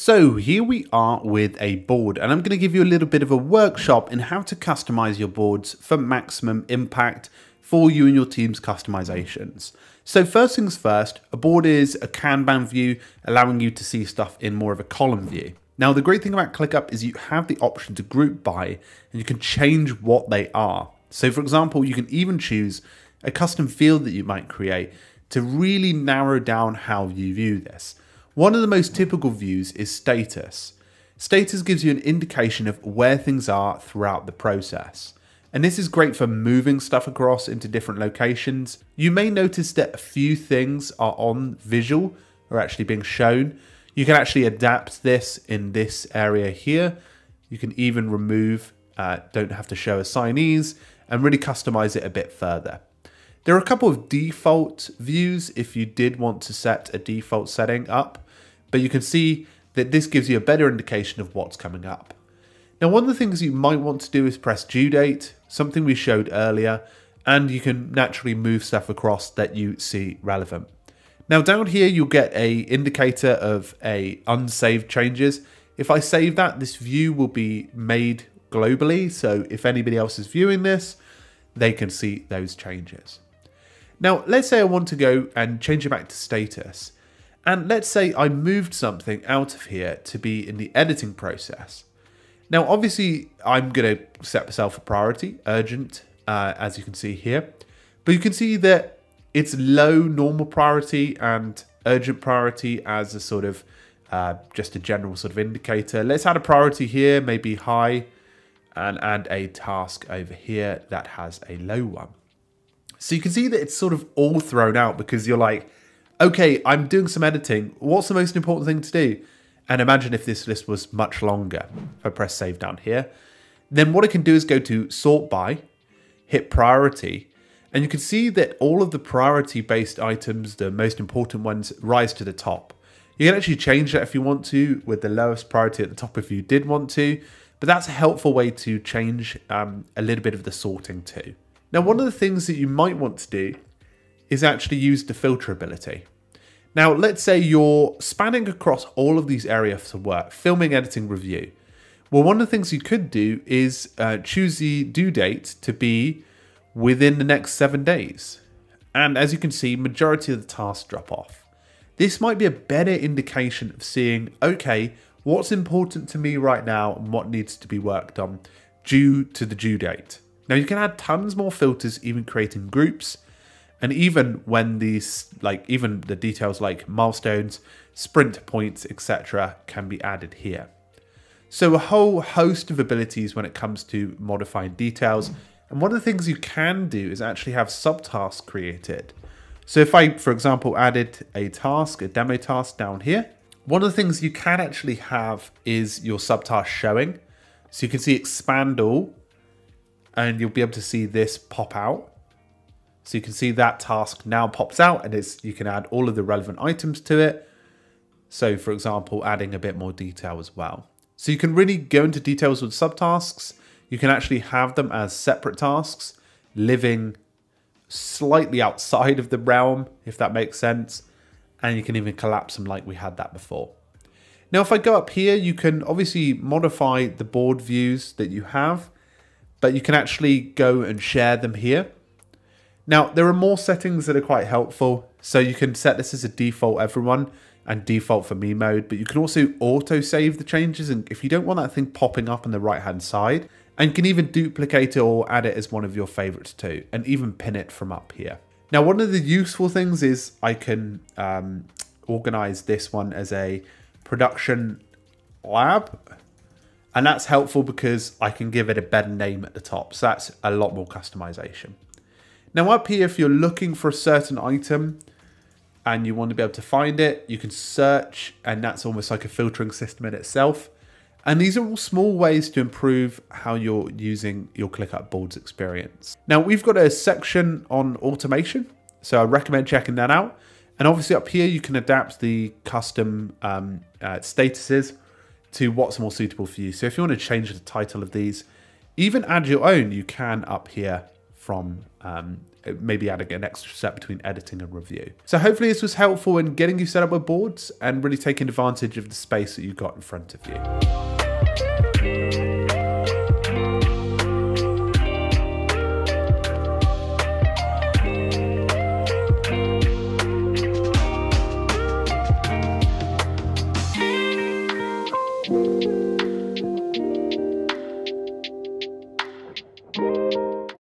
So here we are with a board and I'm going to give you a little bit of a workshop in how to customize your boards for maximum impact for you and your team's customizations. So first things first, a board is a Kanban view allowing you to see stuff in more of a column view. Now the great thing about ClickUp is you have the option to group by and you can change what they are. So for example, you can even choose a custom field that you might create to really narrow down how you view this. One of the most typical views is status. Status gives you an indication of where things are throughout the process. And this is great for moving stuff across into different locations. You may notice that a few things are on visual or actually being shown. You can actually adapt this in this area here. You can even remove, uh, don't have to show assignees and really customize it a bit further. There are a couple of default views if you did want to set a default setting up but you can see that this gives you a better indication of what's coming up. Now one of the things you might want to do is press due date, something we showed earlier, and you can naturally move stuff across that you see relevant. Now down here you'll get a indicator of a unsaved changes. If I save that, this view will be made globally, so if anybody else is viewing this, they can see those changes. Now let's say I want to go and change it back to status. And let's say I moved something out of here to be in the editing process. Now, obviously, I'm going to set myself a priority, urgent, uh, as you can see here. But you can see that it's low normal priority and urgent priority as a sort of uh, just a general sort of indicator. Let's add a priority here, maybe high, and add a task over here that has a low one. So you can see that it's sort of all thrown out because you're like, okay, I'm doing some editing. What's the most important thing to do? And imagine if this list was much longer. If I press save down here, then what I can do is go to sort by, hit priority, and you can see that all of the priority based items, the most important ones, rise to the top. You can actually change that if you want to with the lowest priority at the top if you did want to, but that's a helpful way to change um, a little bit of the sorting too. Now, one of the things that you might want to do is actually use the filter ability. Now, let's say you're spanning across all of these areas of work, filming, editing, review. Well, one of the things you could do is uh, choose the due date to be within the next seven days. And as you can see, majority of the tasks drop off. This might be a better indication of seeing, okay, what's important to me right now and what needs to be worked on due to the due date. Now you can add tons more filters, even creating groups, and even when these, like even the details like milestones, sprint points, etc. can be added here. So a whole host of abilities when it comes to modifying details. And one of the things you can do is actually have subtasks created. So if I, for example, added a task, a demo task down here, one of the things you can actually have is your subtask showing. So you can see expand all and you'll be able to see this pop out. So you can see that task now pops out and it's, you can add all of the relevant items to it. So for example, adding a bit more detail as well. So you can really go into details with subtasks. You can actually have them as separate tasks, living slightly outside of the realm, if that makes sense. And you can even collapse them like we had that before. Now, if I go up here, you can obviously modify the board views that you have, but you can actually go and share them here. Now, there are more settings that are quite helpful. So you can set this as a default everyone and default for me mode, but you can also auto save the changes. And if you don't want that thing popping up on the right hand side, and you can even duplicate it or add it as one of your favorites too, and even pin it from up here. Now, one of the useful things is I can um, organize this one as a production lab. And that's helpful because I can give it a better name at the top. So that's a lot more customization. Now up here, if you're looking for a certain item and you want to be able to find it, you can search and that's almost like a filtering system in itself. And these are all small ways to improve how you're using your ClickUp boards experience. Now we've got a section on automation, so I recommend checking that out. And obviously up here, you can adapt the custom um, uh, statuses to what's more suitable for you. So if you want to change the title of these, even add your own, you can up here from um, maybe adding an extra step between editing and review. So hopefully this was helpful in getting you set up with boards and really taking advantage of the space that you've got in front of you.